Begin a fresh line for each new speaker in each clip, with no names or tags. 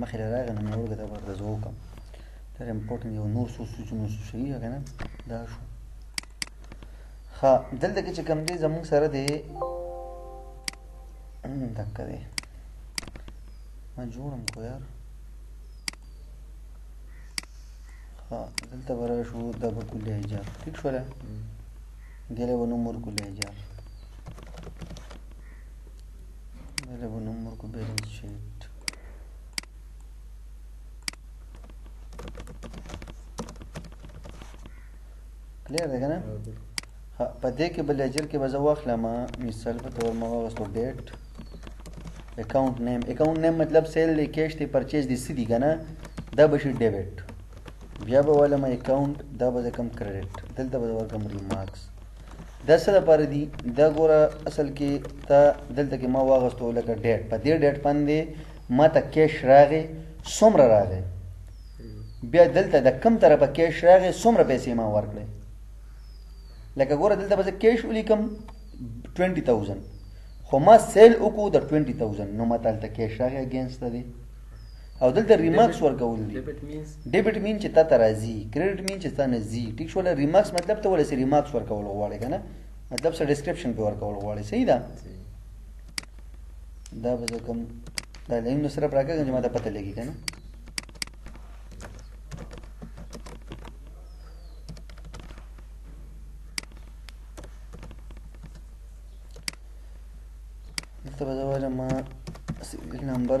مخې له راغی نو مې ورګه ته ورته زه وکړم تر امپورټنګ یو نور څو سوچونه شوي هغه نه دا شو ها دلته کې چې کوم دی زموږ سره دی دکه دی ما جوړم کو یار ها دلته به راشو دا به کلی ایجار ټیک شوله دله به نوم ورکو له ایجار دله به نوم ورکو بیلنس شیټ کلیر دی کنه په دې کې بل اجر کې به زه واخلم مثال په تور ما واغستو ډیټ اکاونټ نیم اکاونټ نیم مطلب سیل دی کیش دی پرچیز دی سدي کنه دا به شي ډیبټ بیا به ولم اکاونټ دا به کوم کریډټ دلته به ورکم ریمارکس دا څه لپاره دي دا ګوره اصل کې تا دلته کې ما واغستو لکه ډیټ په دې ډیټ باندې ما ته کیش راغی څومره راغی بیا دلته د کم طرفه کیش راغی څومره پیسې ما ورکړې لکه ګوره دلته به زه کیش ولیکم 20000 خو ما سیل وکړو د 20000 نو ما ته هلته کیش راغی اګینسټ دی او دلته ریماکس ورکول دي ډیبټ مین چې تا ته راځي کریډټ مین چې تا نه ځي ټیک شو ریماکس مطلب ته ولې ریماکس ورکول غواړي کنه مطلب سره ډیسکرپشن په ورکول غواړي صحیح ده دا به زه کوم دا لین نو سره راکړم چې ما ته پته لګي کنه دلته به زه وایم سیریل نمبر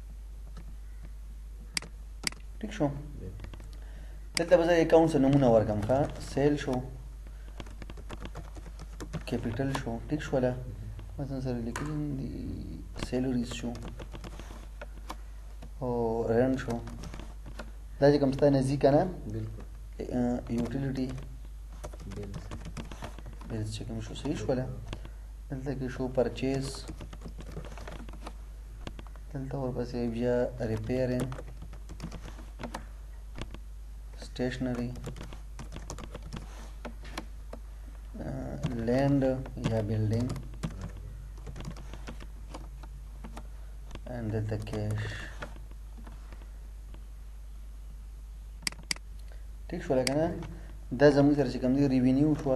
ټیک شو دلته به زه اکاونټ سره نمونه ورکم ښه سیل شو کیپیټل شو ټیک شوله مثلا سره لیکلی دی سیلریز شو او رن شو دا چې کوم ستانه زی کنه بالکل یوټیلیټی بیلز چې کوم شو صحیح شوله دلته کې شو پرچیز دلته ورپسې بیا ریپیرینګ سټیشنری لینډ یا بلډینګ and دلته کیش ټیک شو لکه نه دا زموږ سره چې کوم دی ریوینیو شو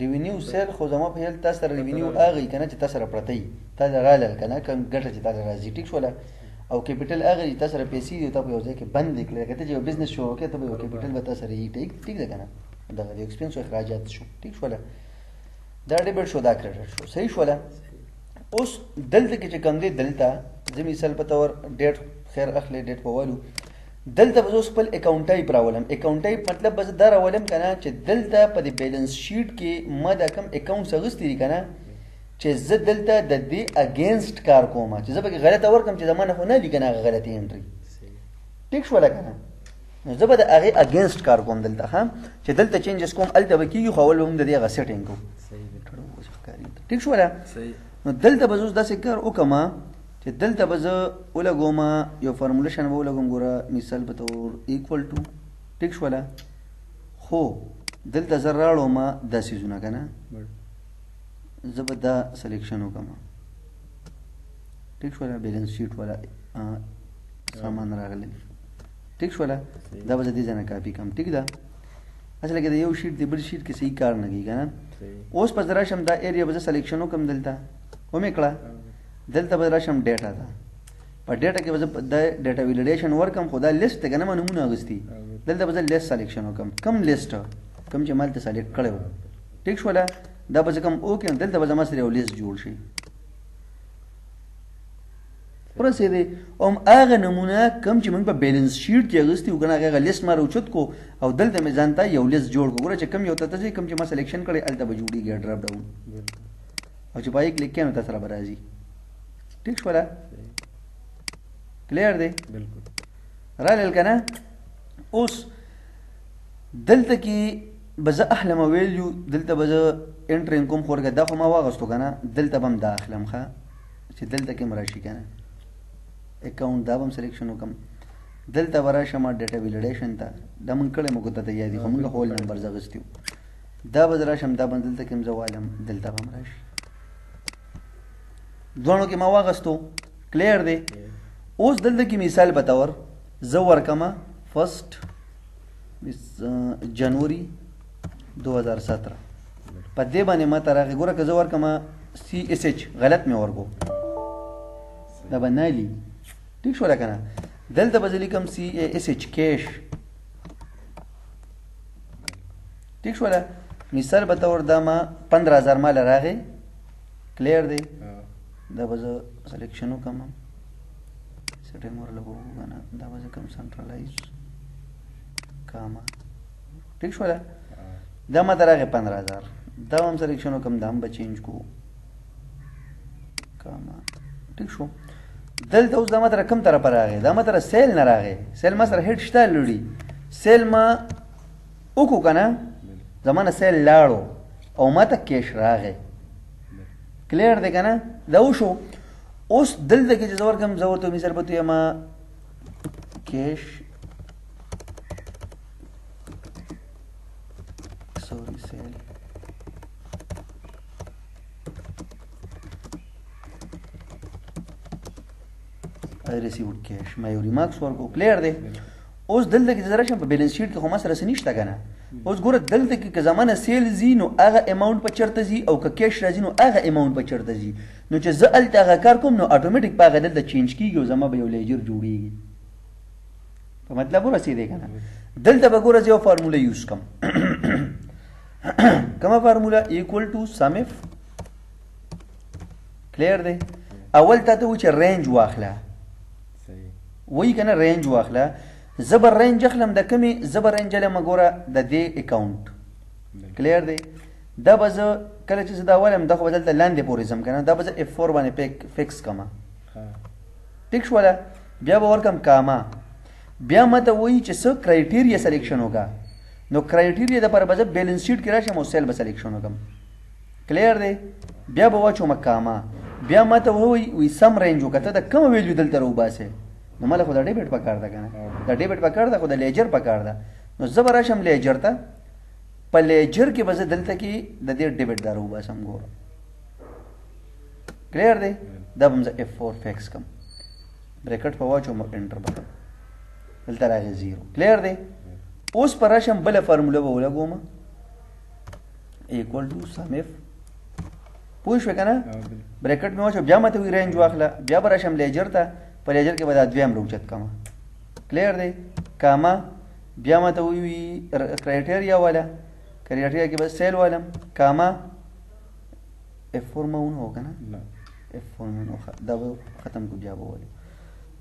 ریونیو
سیل خو زما په یل تاسو سره ریونیو اغی کنه چې تاسو سره پرته یي تا له رالل کنه کوم ګټه چې تا له راځي ټیک شوله او کیپټل هغه چې تاسو سره پیسې دي ته په یو ځای کې بند لیکل کته چې یو بزنس شروع کړې ته به یو کیپټل به تاسو سره یي ټیک ټیک ده کنه دا د ایکسپنس او اخراجات شو ټیک شوله دا ډیبټ شو دا کریډټ شو صحیح شوله اوس دلته کې چې کم دی دلته زمي سل په تور ډیټ خیر اخلي ډیټ په والو دلته به زه اوس خپل اکاونټ ټایپ راولم اکاونټ ټایپ مطلب به زه دا راولم کنه چې دلته په دې بیلانس شیټ کې ما دا کم اکاونټس اغستې دي کنه چې زه دلته د دې اگینست کار کوم چې زه به غلطه ورکم چې زمانه خو نه لیکنه غلطه انټری ټیک شو لکه نو زه به د هغه اگینست کار کوم دلته ها چې دلته چینجز کوم الته به کیږي خو اول هم د دې هغه سیټینګ کوم ټیک شو نو دلته به زه داسې کار وکم چه دلته به زه ولګوم یو فارمولیشن به ولګوم ګوره مثال په تور ایکوال ټو ټیک شولا خو دلته زه راړوم دا سیزونه کنه زه به دا سلیکشن وکم ټیک شولا بیلنس شیټ ولا سامان راغلی ټیک شولا دا به زه دې ځنه کاپی کم ټیک ده اصل کې دا یو شیټ دی بل شیټ کې صحیح کار نه کوي کنه اوس په زرا شم دا ایریا به زه سلیکشن وکم دلته ومې کړه دلته به راشم ډیټا ته په ډیټا کې به زه د ډیټا ویلیډیشن ورکم خو دا لیست دی که نه ما نومونه اخیستي دلته به زه لیست سلیکشن وکړم کوم لیست کوم چې ما هلته سلیکټ کړی و ټیک شوله دا به زه کوم اوکې نو دلته به زما سره یو لیست جوړ شي ورسېدې او هغه نمونه کوم چې موږ په بیلنس شیټ کې اخیستي و که نه هغه لیست ما راوچت کو او دلته مې ځان ته یو لیست جوړ کړو ګوره چې کوم یو ته ته ځې کوم چې ما سلیکشن کړی هلته به جوړېږي ډراپ ډاون او چې پای کلیک کینو تاسو را برازي ټیک شو لا کلیر دی
بالکل
را لل کنه اوس دلته کې بزه احلم ویلیو دلته بزه انټر انکم خورګه دا خو ما واغستو کنه دلته بم دا اخلم ښه چې دلته کې مراشي کنه اکاونټ دا بم سلیکشن وکم دلته ورا شمه ډیټا ویلیډیشن ته دا مونږ کړه موږ ته یادی خو موږ هول نمبر زغستیو دا به زه راشم دا بند دلته کوم زوالم دلته به راشي دوانو کې ما واغستو کلیر دی اوس دلته کې مثال به تور زه ورکمه فرست جنوري 2017 په دې باندې ما تر هغه ګوره که زه ورکمه سی اس ایچ غلط مې ورکو دا به نه لي ټیک شو کنه دلته به زه لیکم سی اس ایچ کیش ٹھیک شو ده مثال به تور دا ما 15000 مال راغی کلیر دی دا به زه سلیکشن وکم سیټینګ ور لګو کنه دا به کوم سنټرلایز کاما ٹھیک شو ده دا ما درغه 15000 دا هم سلیکشن وکم دا هم به چینج کو کامات ټیک شو دلته اوس دا متر کم طرف راغی دا متر سیل نه راغی سیل ما سره هیټ شته لوري سیل ما وکړو که نه زمانه سیل لاړو او ما ته کیش راغی کلیر دی که نه دا وشو اوس دلته کې چې زه ورکم زه ورته مثال په توګه ما کیش سوري سیل I received cash my remarks were go clear دی اوس دلته کې زره شم په بیلانس شیټ کې خو ما سره سنشته کنه اوس ګوره دلته کې که زمانه سیل زی نو هغه اماونت په چرته زی او که کیش راځي نو هغه اماونت په چرته زی نو چې زه الته هغه کار کوم نو اتوماتیک په هغه دلته چینج کیږي او زما به یو لیجر جوړیږي په مطلب ورسېدې کنه دلته به ګوره زه یو فارموله یوز کوم کومه فارموله ایکوال ټو سم اف کلیر دی اول ته ته و چې رینج واخله وای کنه رینج واخله زبر رینج اخلم د کمی زبر رینج له مګوره د دې اکاونټ کلیر دی دا به زه کله چې زه دا ولم د خو بدلته لاندې پورې زم کنه دا به زه اف 4 باندې پیک فکس کما ټیک شوله بیا به ورکم کاما بیا ماته وایي چې څه کرایټیریا سلیکشن وکا نو کرایټیریا د پر بزه بیلنس شیټ کې راشم او سیل به سلیکشن وکم کلیر دی بیا به واچو مکاما بیا ماته وایي وی سم رینج وکته د کوم ویلیو دلته رو باسه نو مله خو د ډیبټ پکار ده کنه د ډیبټ پکار ده خو د لیجر پکار ده نو زبر راشم لیجر ته په لیجر کې بزه دلته کې د دې ډیبټ دارو باسم ګور کلیر دی دا بمزه F4 فیکس کم بریکټ په واچو مو انټر بټن دلته راغی زیرو کلیر دی اوس پر راشم بل فارموله به ولګوم ایکوال ټو سم اف پوه شو کنه بریکټ مې واچو بیا ماته وی رینج واخله بیا به راشم لیجر ته په لیجر کې به دا دویم روچت کما کلیر دی کاما بیا ماته وی کرایټیریا والا کرایټیریا کې به سیل والم کاما ایف فور مون هو کنه
نه
ایف فور مون هو دا به ختم کو بیا به وایو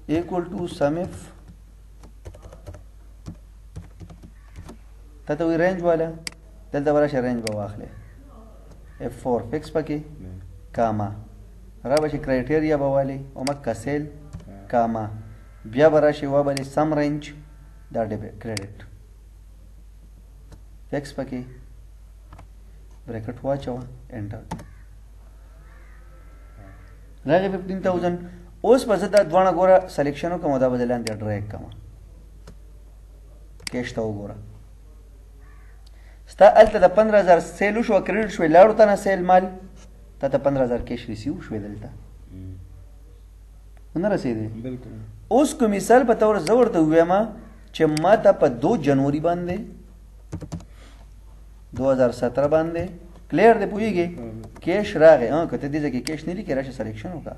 ایکوال ټو سم ایف ته ته وی رینج والا دلته ورشه رینج به واخلې ایف فور فکس پکې کاما را به شي کرایټیریا به والي او مک کسل کاما بیا به راشي وابلې سم رینج دا ډیبه کریډټ ایکس پکې بریکټ واچوه انټر راغی 15000 اوس په زړه دوانه ګوره سلیکشن کوم دا بدلان دی ډرګ کوم کیش ته وګوره ستا الته د 15000 سیل شو کریډټ شو لاړو ته نه سیل مال ته ته 15000 کیش ریسیو شو دلته نه رسیدې
بالکل
اوس کوم مثال په تور زور ته وایم چې ما ته په 2 جنوري باندې 2017 باندې کلیر دی پوهیږي کیش راغی ها کته دې ځکه کیش نه لیکي راشه سلیکشن وکړه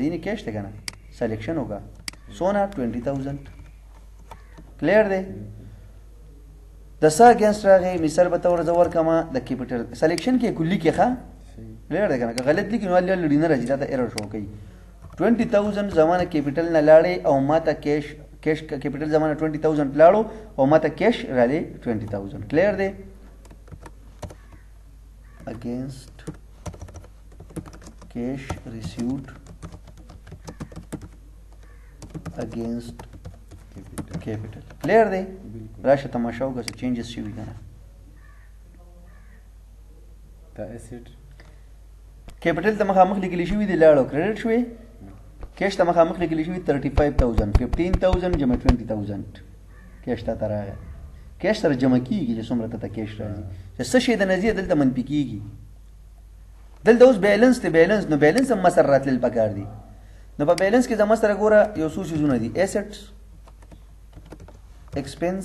دې نه کیش ته کنه سلیکشن وکړه سونا 20000 کلیر دی د سا اگینست راغی مثال به تور زور کما د کیپټل سلیکشن کې کلی کې
ښه
کلیر دی کنه غلط لیکي نو لړ نه راځي دا ایرر شو کوي 20000 زمانه کیپټل نه لاړې او ماته کیش کیش کیپټل زمانه 20000 لاړو او ماته کیش را لې 20000 کلیر دی against cash received against capital clear دی راشه تماشا وګورئ چینجز شوي کنه
دا اسید
کیپټل ته مخامخ لیکل شوی دی لاړو کریډټ شوی کیش ته مخامخ لیکل شوی 35000 15000 جمع 20000 کیش ته تراغه کیش سره جمع کیږي چې څومره ته کیش راځي چې څه شي د نزیه دلته منفي کیږي دلته اوس بیلانس ته بیلانس نو بیلانس هم سره راتلل پکار دي نو په بیلانس کې زموږ سره ګوره یو څو سيزونه دي ایسټس ایکسپنس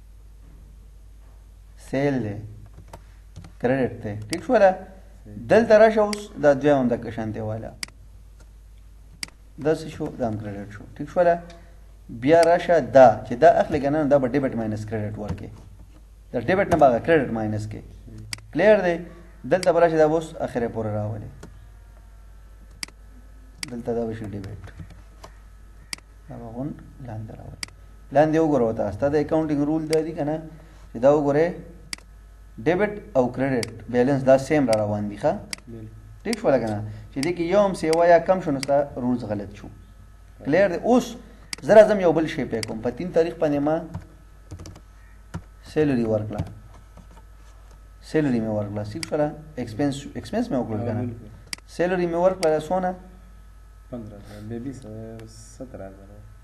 سیل دی کریډټ دی ټیک شو لا دلته راشه اوس دا دوی هم د کشان دی والا دا څه شو دا هم کریډټ شو ټیک شو لا بیا راشه دا چې دا اخلي کنه دا به ډیبټ ماینس کریډټ ورکې دا ډیبټ نه باغه کریډټ ماینس کې کلیر دی دلته براشه دا اوس اخره پورې راولي دلته دا وشي ډیبټ دا غون لاندې راولي لاندې وګوره وتا ستا د اکاونټینګ رول دا دي کنه چې دا وګوره ډیبټ او کریډټ بیلانس دا سیم را روان دي
ښه
ټیک شو لګنه چې دې کې یو هم سیوا یا کم شونه ستا رولز غلط شو کلیر دی اوس زه راځم یو بل شی پې کوم په تین تاریخ باندې ما سیلری ورکړه سیلری مې ورکړه سیک شوله ایکسپنس ایکسپنس مې وکړل کنه سیلری مې ورکړه سونه
15 بیبي 17000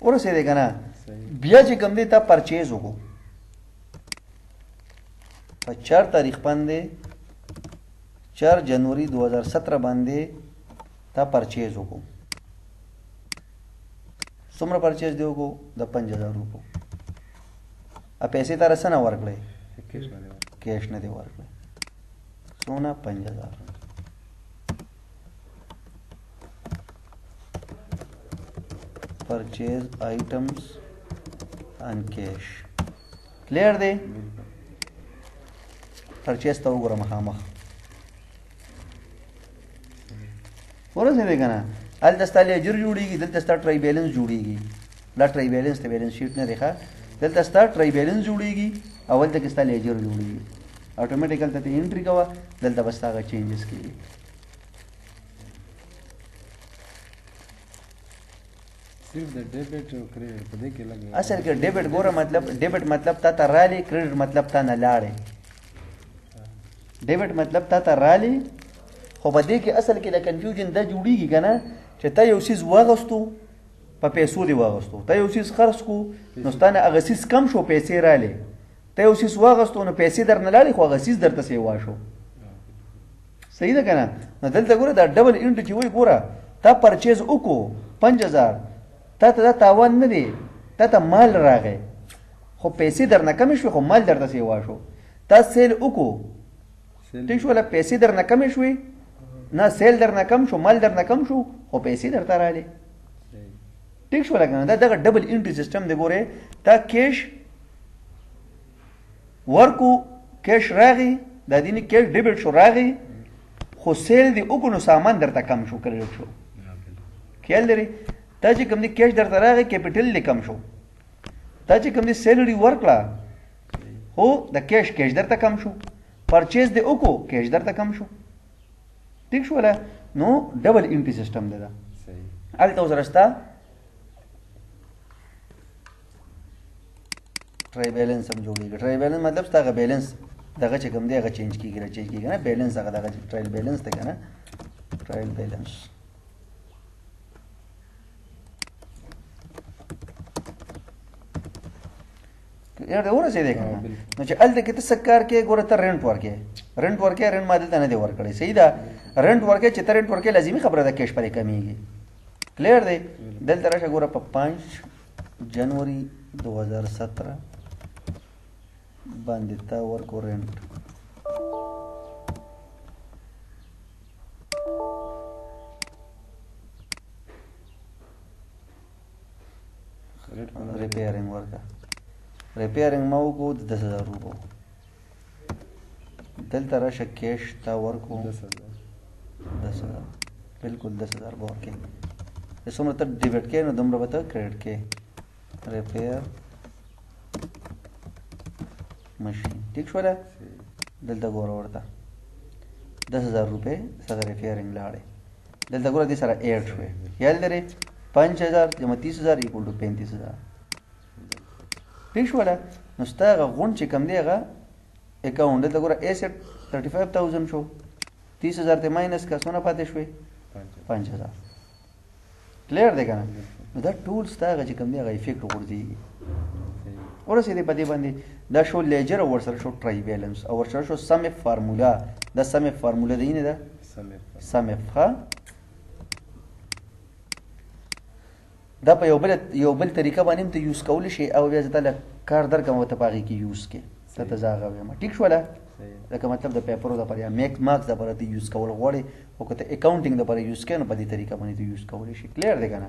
ورسېدې کنه بیا چې کوم دی تا پرچیز وکړو په 4 تاریخ باندې 4 جنوري 2017 باندې تا پرچیز وکړو څومره پرچیز دی وکړو د 5000 روپو ا پیسې تر سنه ورکړې
کیش
نه دی ورکړې سونه 5000 پرچیز آیټمز ان کیش کلیر دی پرچیز ته وګوره مخامخ ورسې دی کنه ال دستا لیجر جوړیږي دلته ستا ټرای بیلنس جوړیږي دا ټرای بیلنس ته بیلنس شیټ نه دی ښه دلته ستا ټرای بیلنس جوړیږي اول ته کې ستا لیجر جوړیږي اټومیټیک دلته ته انټری کوه دلته بس هغه چینجز کیږي
صرف د ډیبټ او کریډټ په دې کې لګي
اصل کې ډیبټ ګوره مطلب ډیبټ مطلب تا ته رالي کریډټ مطلب تا نه لاړې ډیبټ مطلب تا ته رالي خو په دې کې اصل کې د کنفیوژن د جوړیږي کنه چې ته یو سیز واغستو په پیسو دی واغستو ته یو سیز خرڅ کو نو ستانه هغه سیز کم شو پیسې رالي ته یو سیس واغستو نو پیسې در نه لاړې خو هغه سیس درته سې واشو صحیح ده کنه نو دلته ګوره دا ډبل انټ چې وای ګوره تا پرچیز وکړو 5000 تا ته دا تاوان نه دی تا ته مال راغی خو پیسې در نه کم شو خو مال درته سې واشو تا سیل وکړو ټیک شو لا پیسې در نه کم شوې نه سیل در نه کم شو مال در نه کم شو خو پیسې درته رااله ټیک شو لګنه دا دغه ډبل انټری سیستم دی ګوره تا کیش ورکو کیش راغی دا دیني کیش ډیبټ شو راغی خو سیل دی وګونو سامان درته کم شو کړل شو کیل لري تا چې کوم دی کیش درته راغی کیپټل دی کم شو تا چې کوم دی سیلری ورکړه هو د کیش کیش درته کم شو پرچیز دی وکړو کیش درته کم شو ټیک شو له نو ډبل امټي سیستم دی دا الته وسره ستا ټرای بیلنس هم جوړیږي ټرای بیلنس مطلب ستا غو بیلنس دغه چې کوم دی هغه چینج کیږي را چینج کیږي نه بیلنس هغه دغه ټرایل بیلنس ته کنه ټرایل بیلنس یار دی ورسې دی کنه نو چې الته کې ته سکار کې ګوره ته رنت ورکې رنت ورکې رنت ما دلته نه دی ورکړې صحیح ده رنت ورکې چې ته رنت ورکې لازمي خبره ده کېش پرې کمیږي کلیر دی دلته راشه ګوره په 5 جنوري 2017 باندې تا ورکو رنت ریپیرینګ ورکا ریپیرینګ ما وکړو د دس هزار روپو دلته راشه کیش تا ورکو دس هزار بالکل دس هزار به ورکې چې څومره ته ډیبټ کې نو دومره به ته کریډټ کې ریپیر ماشین ټیک شوله دلته ګوره ورته دس هزار روپې سره ریپیرینګ لاړې دلته ګوره دې سره ایډ شوې خیال لري 5000 جمع 30000 ایکول ټو 35000 پی شوله نو ستاغه غون چې کم دی هغه اکاونټ دلته ګوره ایسټ 35000 شو 30000 ته ماینس کا سونه پاتې شوې 5000 کلیر دی کنه نو دا ټول ستاغه چې کم دی هغه افیکټ غورځي ورسې دې په دې باندې دا شو لیجر او ورسره شو ټرای بیلانس او ورسره شو سم فارمولا دا سم فارمولا دی نه ده سمفخه دا په یو بل یو بل طریقه باندې ته یوز کول شي او بیا زته کار درکم ته پاږي کې یوز کې ته تزاغه ویم ټیک شو لا لکه مطلب د پیپرو د پر یا میک مارکس د پر ته یوز کول غواړي او کته اکاونټینګ د پر یوز کین په دې طریقه باندې ته یوز کول شي کلیر دی کنه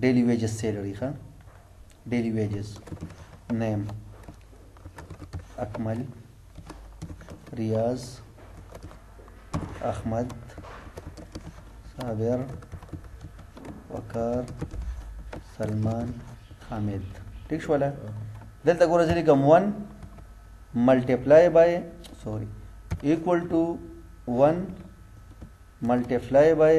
ډیلی ویجز سیلری ښه ډیلی ویجز نیم اکمل ریاض احمد صابر وقار سلمان حامد ٹھیک شو لا دلته ګوره زری کوم 1 ملټیپلای بای سوري ایکوال ټو 1 ملټیپلای بای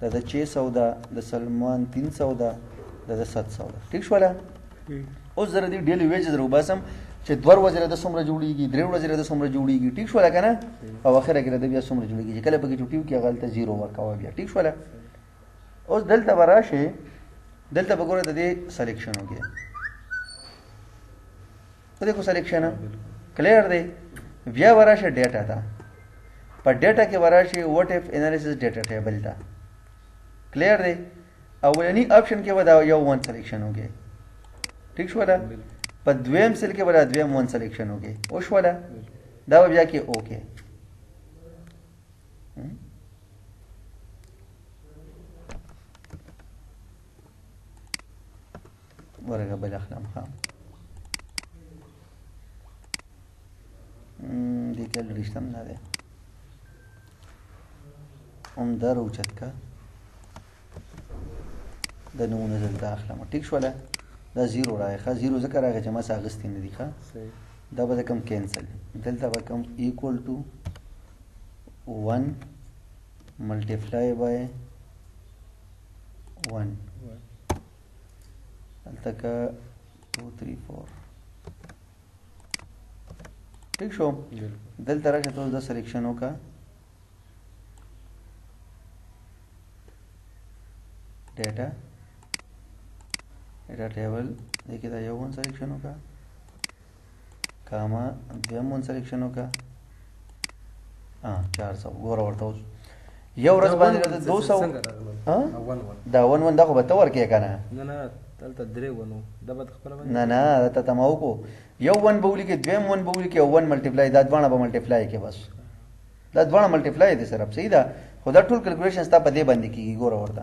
دا د چه سودا د سلمان تین سودا دا د ست سودا ټیک شولا اوس زره دی ډیلی ویجز رو باسم چې دوه ورځې را د څومره جوړیږي درې ورځې را د څومره جوړیږي ټیک شولا کنه او اخره کې را د بیا څومره جوړیږي چې کله پکې چټیو کې غلطه زیرو ورکاوه بیا ټیک شولا اوس دلته براشه دلته وګوره د دې سلیکشن وکړه په دې کو سلیکشن کلیر دی بیا ورشه ډیټا ته په ډیټا کې ورشي وټ اف انالیسس ډیټا ټیبل ته کلیر دی اولنی آپشن کې ودا یو ون سلیکشن وګي ٹھیک شو دا په دویم سل کې ودا دویم ون سلیکشن وګي او شو دا دا بیا کې اوکې ورګه بل اخلم ښه دې کې لړشتم نه ده هم در اوچت کا د نمونه دلته اخلم ټیک شوله دا زیرو راغی ښه زیرو ځکه راغی چې ما څه اخیستې نه دي ښه دا به کوم کینسل دلته به کوم ایکوال ټو 1 ملټیپلای بای 1 دلته که 2 3 4 ٹھیک شو دلته راشه ته دا سلیکشن وکا ډیټا ډیټا ټیبل دغه دا یو ون سلیکشن وکا کاما دویم مون سلیکشن وکړه ها 400 ګور ورته اوس یو ورځ باندې د 200 ها دا ون ون دا خو به تور کې کنه
نه نه تلته درې ونو دا به خپل باندې
نه نه دا ته ما وکړو یو ون به ولي کې دویم ون به ولي کې او ون ملټیپلای دا دوه به ملټیپلای کې بس دا دوه ملټیپلای دي صرف صحیح ده خو دا ټول کیلکولیشن ستا په دې باندې کیږي ګور ورته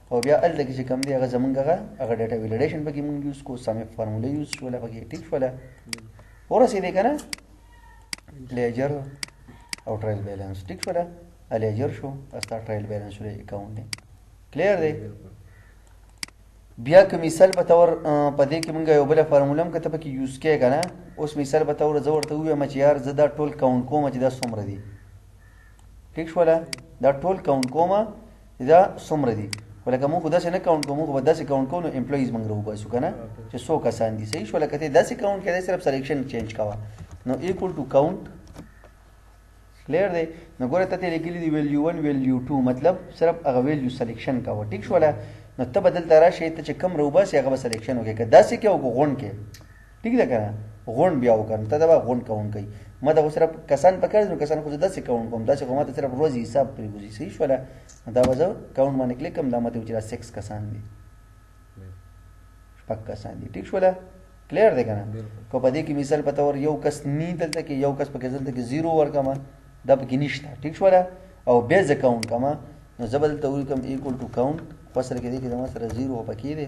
او بیا هلته کې چې کوم دی هغه زمونږ هغه هغه ډاټا ویلیډیشن پکې مونږ یوز کو سمې فارموله یوز شوله پکې ټیک شوله ورسېدې که نه لیجر او ټرایل بیلانس ټیک شوله لیجر شو ستا ټرایل بیلانس شو اکاونټ دی کلیر دی بیا که مثال په تور په دې کې مونږ یو بل فارموله هم کته پکې یوز کې کنه اوس مثال په تور زه ورته وایم چې یار زه دا ټول کاونټ کوم چې دا څومره دي ټیک شوله دا ټول کاونټ کوم چې دا څومره دي ولکه موږ داسې نه کاونټ کوو موږ به داسې کاونټ کوو نو امپلویز موږ راوباسو که نه چې څو کسان دي صحیح شوله که ته داسې کاونټ کوې صرف سلیکشن چینج کوه نو ایکول ټو کاونټ کلیر دی نو ګوره ته لیکلی دی ویلیو 1 ویلیو 2 مطلب صرف هغه ویلیو سلیکشن کاوه ټیک شوله نو ته بدل ترا شي ته چې کم روبا سي هغه سلیکشن وکړه که داسې کې او غون کې ټیک ده کنه غون بیا وکړم ته دا به غون کون کوي ما دا صرف کسان پکړ نو کسان خو دا څه کون کوم دا چې خو ما ته صرف روزي حساب پرې ګوزي صحیح شو دا وځو کون باندې کلیک کوم دا مته چې دا 6 کسان دي شپږ کسان دي ټیک شو لا کلیر دی کنه کو په دې کې مثال په تور یو کس نی دلته کې یو کس پکې دلته کې زیرو ورکم دا پکې نشته ټیک شو لا او بیز کون کما نو زبل ته ولیکم ایکول ټو کاونټ خو سره کې دې کې زموږ سره زیرو پکې دی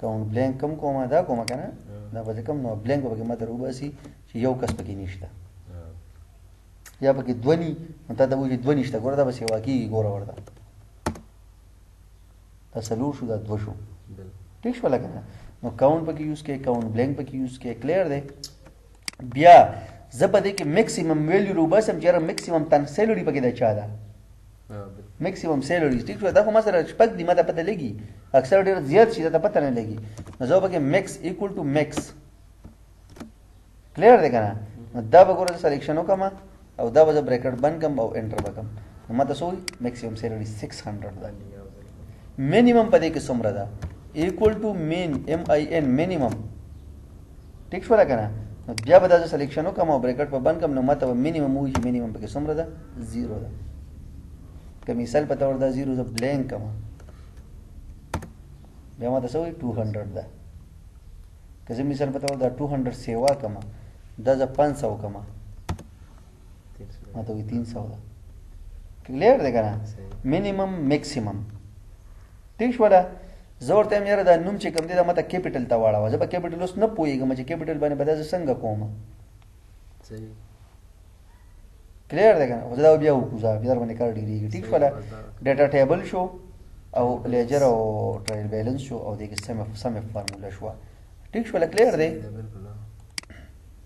کاونټ بلانک کم کومه دا کومه کنه دا به کم نو بلانک به ما تر وباسي چې یو کس پکې نشته یا پکې دونی نو تا ته وایي دونی شته ګوره دا به سیوا کیږي ګوره ورته دا سلور شو دا دو شو ټیک شو لکه نو کاونټ پکې یوز کې کاونټ بلانک پکې یوز کې کلیر دی بیا زه په دې کې میکسیمم ویلیو روباسم چې را میکسیمم تنسیلوري پکې دا چا ده میکسیمم سیلریز ټیک شو دا خو ما سره شپږ دي ما ته پته لګي اکثر ډېر زیات شي دا ته پته نه لګي نو زه پکې میکس ایکول ټو میکس کلیر دی کنه نو دا به ګوره سلیکشن وکم او دا به بریکټ بند کم او انټر وکم نو ما ته سو میکسیمم سیلری 600 ده مینیمم پدې کې څومره ده ایکول ټو مین ایم آی ان مینیمم ټیک شولا کنه نو بیا به دا زه سلیکشن وکم او بریکټ په بند کم نو ماته به مینیمم وایي چې مینیمم پکې څومره ده 0 ده که مثال په تور دا 0 زه بلینک کم بیا ماته څه وایي 200 ده که زه مثال په تور دا 200 سیوا کم دا زه 500 کم ماته وایي 300 ده کلیئر دی کنه مینیمم میکسیمم ټیک شولا زه ورته وایم یاره دا نوم چې کوم دی دا ماته کیپیټل ته واړوه زه په کیپیټل اوس نه پوهېږم چې کیپیټل باندې به دا زه څنګه کوم
صحیح
کلیر دی که نه خو زه دا بیا وکړو زه بیا درباندې کار ډېرېږي ټیک شوله ډیټا ټیبل شو او لیجر او ټرایل بیلنس شو او دې کې سمه سمه فارموله شوه ټیک شوله کلیر دی